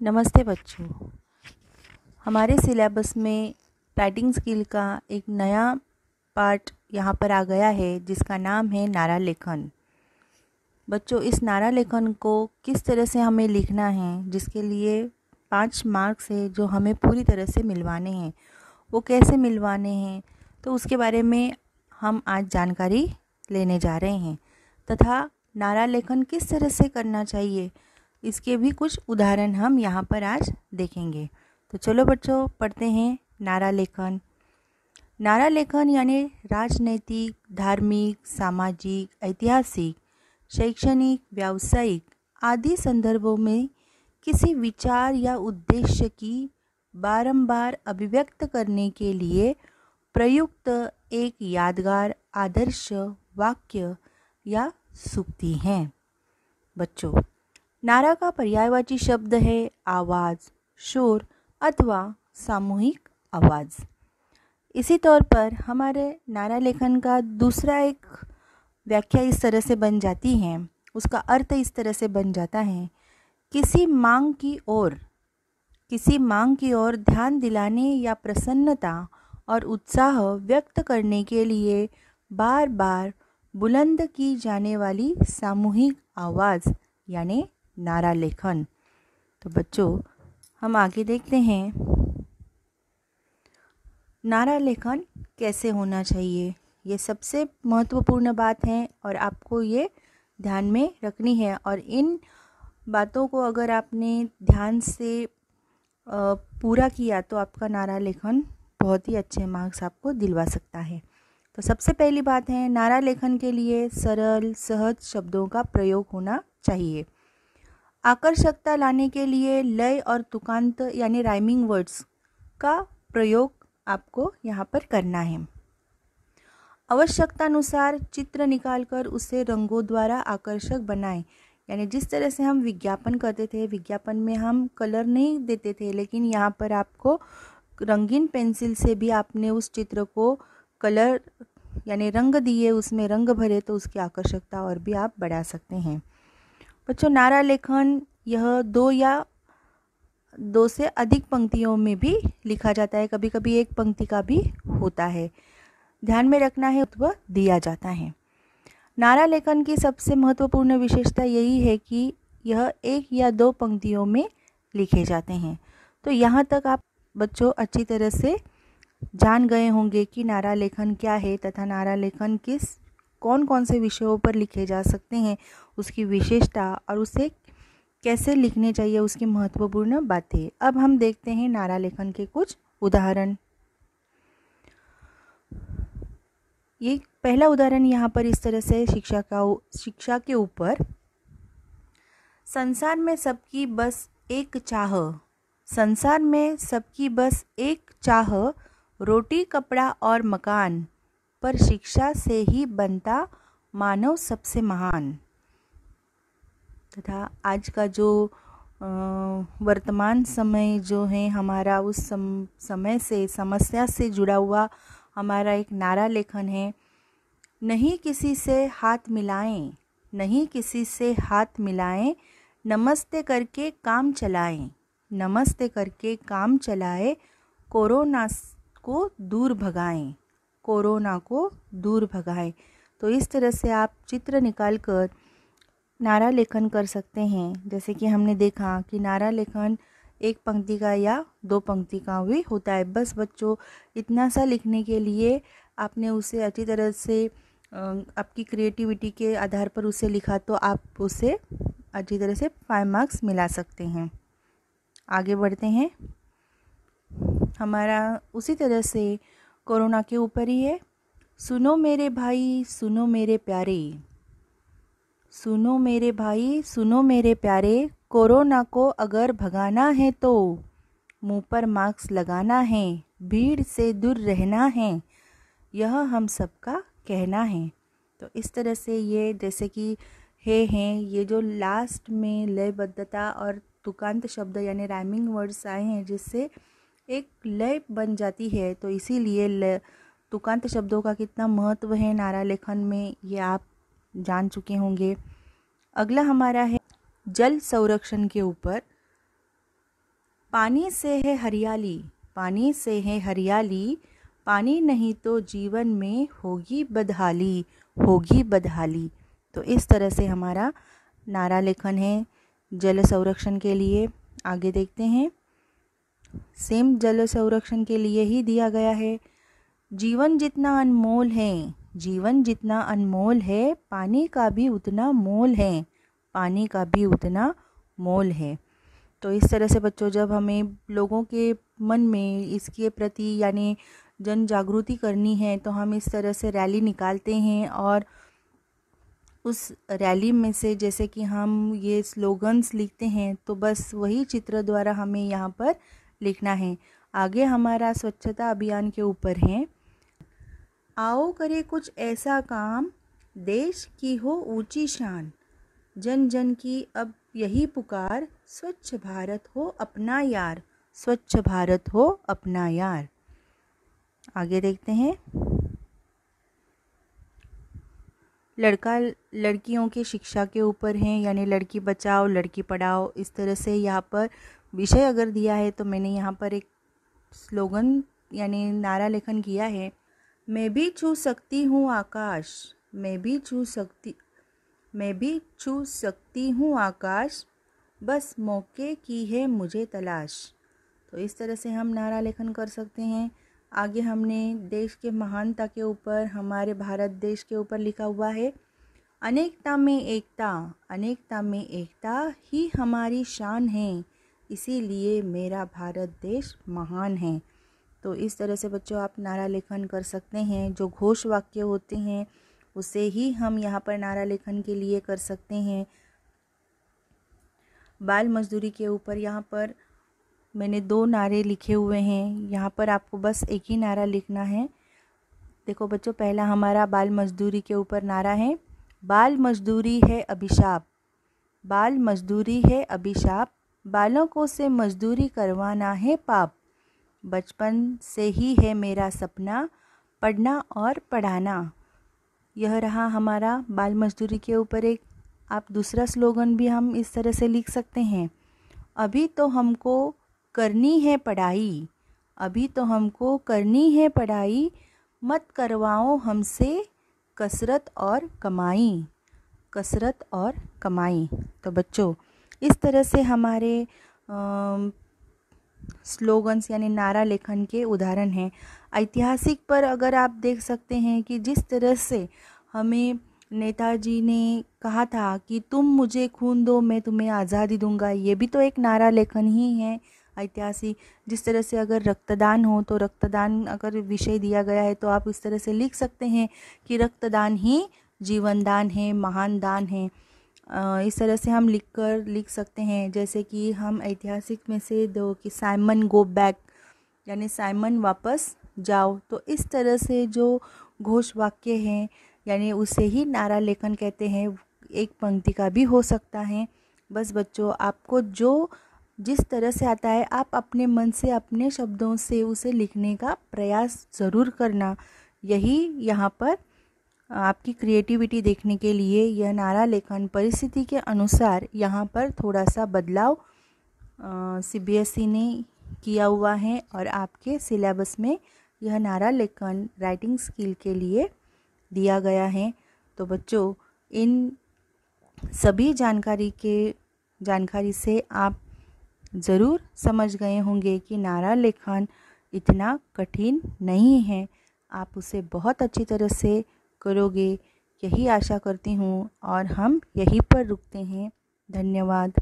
नमस्ते बच्चों। हमारे सिलेबस में राइटिंग स्किल का एक नया पार्ट यहाँ पर आ गया है, जिसका नाम है नारा लेखन। बच्चों, इस नारा लेखन को किस तरह से हमें लिखना है, जिसके लिए पाँच मार्क्स है जो हमें पूरी तरह से मिलवाने हैं, वो कैसे मिलवाने हैं तो उसके बारे में हम आज जानकारी लेने जा रहे हैं। तथा नारा लेखन किस तरह से करना चाहिए इसके भी कुछ उदाहरण हम यहाँ पर आज देखेंगे। तो चलो बच्चों, पढ़ते हैं नारा लेखन। नारा लेखन यानी राजनैतिक, धार्मिक, सामाजिक, ऐतिहासिक, शैक्षणिक, व्यावसायिक आदि संदर्भों में किसी विचार या उद्देश्य की बारंबार अभिव्यक्त करने के लिए प्रयुक्त एक यादगार आदर्श वाक्य या सूक्ति हैं। बच्चों नारा का पर्यायवाची शब्द है आवाज़, शोर अथवा सामूहिक आवाज़। इसी तौर पर हमारे नारा लेखन का दूसरा एक व्याख्या इस तरह से बन जाती है, उसका अर्थ इस तरह से बन जाता है, किसी मांग की ओर, किसी मांग की ओर ध्यान दिलाने या प्रसन्नता और उत्साह व्यक्त करने के लिए बार बार बुलंद की जाने वाली सामूहिक आवाज़, यानी नारा लेखन। तो बच्चों, हम आगे देखते हैं। नारा लेखन कैसे होना चाहिए? ये सबसे महत्वपूर्ण बात है और आपको ये ध्यान में रखनी है। और इन बातों को अगर आपने ध्यान से पूरा किया तो आपका नारा लेखन बहुत ही अच्छे मार्क्स आपको दिलवा सकता है। तो सबसे पहली बात है, नारा लेखन के लिए सरल, सहज शब्दों का प्रयोग होना चाहिए। आकर्षकता लाने के लिए लय और तुकांत, यानी राइमिंग वर्ड्स का प्रयोग आपको यहाँ पर करना है। आवश्यकतानुसार चित्र निकालकर उसे रंगों द्वारा आकर्षक बनाएँ। यानी जिस तरह से हम विज्ञापन करते थे, विज्ञापन में हम कलर नहीं देते थे, लेकिन यहाँ पर आपको रंगीन पेंसिल से भी आपने उस चित्र को कलर यानी रंग दिए, उसमें रंग भरे तो उसकी आकर्षकता और भी आप बढ़ा सकते हैं। बच्चों, नारा लेखन यह दो या दो से अधिक पंक्तियों में भी लिखा जाता है। कभी कभी एक पंक्ति का भी होता है। ध्यान में रखना है उत्व दिया जाता है। नारा लेखन की सबसे महत्वपूर्ण विशेषता यही है कि यह एक या दो पंक्तियों में लिखे जाते हैं। तो यहाँ तक आप बच्चों अच्छी तरह से जान गए होंगे कि नारा लेखन क्या है तथा नारा लेखन किस कौन कौन से विषयों पर लिखे जा सकते हैं, उसकी विशेषता और उसे कैसे लिखने चाहिए, उसकी महत्वपूर्ण बातें। अब हम देखते हैं नारा लेखन के कुछ उदाहरण। ये पहला उदाहरण यहाँ पर इस तरह से शिक्षा का शिक्षा के ऊपर। संसार में सबकी बस एक चाह। संसार में सबकी बस एक चाह, रोटी, कपड़ा और मकान। पर शिक्षा से ही बनता मानव सबसे महान। तथा आज का जो वर्तमान समय जो है हमारा उस सम, समय से समस्या से जुड़ा हुआ हमारा एक नारा लेखन है नहीं किसी से हाथ मिलाएँ नहीं किसी से हाथ मिलाएँ नमस्ते करके काम चलाएँ नमस्ते करके काम चलाए कोरोना को दूर भगाएँ। कोरोना को दूर भगाएँ। तो इस तरह से आप चित्र निकाल कर नारा लेखन कर सकते हैं। जैसे कि हमने देखा कि नारा लेखन एक पंक्ति का या दो पंक्ति का भी होता है। बस बच्चों, इतना सा लिखने के लिए आपने उसे अच्छी तरह से आपकी क्रिएटिविटी के आधार पर उसे लिखा तो आप उसे अच्छी तरह से फाइव मार्क्स मिला सकते हैं। आगे बढ़ते हैं। हमारा उसी तरह से कोरोना के ऊपर ही है। सुनो मेरे भाई, सुनो मेरे प्यारे। सुनो मेरे भाई, सुनो मेरे प्यारे। कोरोना को अगर भगाना है तो मुँह पर मास्क लगाना है, भीड़ से दूर रहना है, यह हम सबका कहना है। तो इस तरह से ये जैसे कि है हैं, ये जो लास्ट में लयबद्धता और तुकांत शब्द यानी राइमिंग वर्ड्स आए हैं, जिससे एक लय बन जाती है। तो इसीलिए तुकांत शब्दों का कितना महत्व है नारा लेखन में, ये आप जान चुके होंगे। अगला हमारा है, जल संरक्षण के ऊपर। पानी से है हरियाली, पानी से है हरियाली, पानी नहीं तो जीवन में होगी बदहाली होगी बदहाली। तो इस तरह से हमारा नारा लेखन है जल संरक्षण के लिए। आगे देखते हैं। सेम जल संरक्षण के लिए ही दिया गया है। जीवन जितना अनमोल है, जीवन जितना अनमोल है, पानी का भी उतना मोल है, पानी का भी उतना मोल है। तो इस तरह से बच्चों, जब हमें लोगों के मन में इसके प्रति यानी जन जागृति करनी है तो हम इस तरह से रैली निकालते हैं और उस रैली में से जैसे कि हम ये स्लोगन्स लिखते हैं तो बस वही चित्र द्वारा हमें यहाँ पर लिखना है। आगे हमारा स्वच्छता अभियान के ऊपर है। आओ करे कुछ ऐसा काम, देश की हो ऊँची शान। जन जन की अब यही पुकार, स्वच्छ भारत हो अपना यार। स्वच्छ भारत हो अपना यार। आगे देखते हैं। लड़का, लड़कियों की शिक्षा के ऊपर हैं, यानी लड़की बचाओ, लड़की पढ़ाओ, इस तरह से यहाँ पर विषय अगर दिया है तो मैंने यहाँ पर एक स्लोगन यानी नारा लेखन किया है। मैं भी छू सकती हूँ आकाश, मैं भी छू सकती, मैं भी छू सकती हूँ आकाश, बस मौके की है मुझे तलाश। तो इस तरह से हम नारा लेखन कर सकते हैं। आगे हमने देश के महानता के ऊपर, हमारे भारत देश के ऊपर लिखा हुआ है, अनेकता में एकता, अनेकता में एकता ही हमारी शान है। इसीलिए मेरा भारत देश महान है। तो इस तरह से बच्चों, आप नारा लेखन कर सकते हैं। जो घोष वाक्य होते हैं, उसे ही हम यहाँ पर नारा लेखन के लिए कर सकते हैं। बाल मजदूरी के ऊपर यहाँ पर मैंने दो नारे लिखे हुए हैं। यहाँ पर आपको बस एक ही नारा लिखना है। देखो बच्चों, पहला हमारा बाल मजदूरी के ऊपर नारा है। बाल मजदूरी है अभिशाप। बाल मजदूरी है अभिशाप। बालों को से मजदूरी करवाना है पाप। बचपन से ही है मेरा सपना, पढ़ना और पढ़ाना। यह रहा हमारा बाल मजदूरी के ऊपर एक। आप दूसरा स्लोगन भी हम इस तरह से लिख सकते हैं। अभी तो हमको करनी है पढ़ाई। अभी तो हमको करनी है पढ़ाई। मत करवाओ हमसे कसरत और कमाई। कसरत और कमाई। तो बच्चों इस तरह से हमारे स्लोगन्स यानी नारा लेखन के उदाहरण हैं। ऐतिहासिक पर अगर आप देख सकते हैं कि जिस तरह से हमें नेताजी ने कहा था कि तुम मुझे खून दो, मैं तुम्हें आज़ादी दूँगा ये भी तो एक नारा लेखन ही है ऐतिहासिक। जिस तरह से अगर रक्तदान हो तो रक्तदान अगर विषय दिया गया है तो आप इस तरह से लिख सकते हैं कि रक्तदान ही जीवनदान है, महान दान है। इस तरह से हम लिख कर लिख सकते हैं। जैसे कि हम ऐतिहासिक में से दो कि साइमन गो बैक, यानी साइमन वापस जाओ। तो इस तरह से जो घोष वाक्य हैं, यानी उसे ही नारा लेखन कहते हैं, एक पंक्ति का भी हो सकता है। बस बच्चों, आपको जो जिस तरह से आता है, आप अपने मन से, अपने शब्दों से उसे लिखने का प्रयास ज़रूर करना। यही यहाँ पर आपकी क्रिएटिविटी देखने के लिए यह नारा लेखन परिस्थिति के अनुसार यहाँ पर थोड़ा सा बदलाव सी बी एस ई ने किया हुआ है और आपके सिलेबस में यह नारा लेखन राइटिंग स्किल के लिए दिया गया है। तो बच्चों, इन सभी जानकारी के, जानकारी से आप ज़रूर समझ गए होंगे कि नारा लेखन इतना कठिन नहीं है। आप उसे बहुत अच्छी तरह से करोगे। यही आशा करती हूँ और हम यहीं पर रुकते हैं। धन्यवाद।